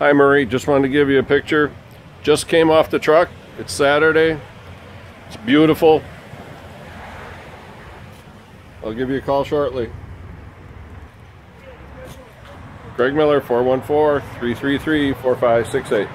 Hi Murray. just wanted to give you a picture. Just came off the truck. It's Saturday. It's beautiful. I'll give you a call shortly. Greg Miller, 414-333-4568.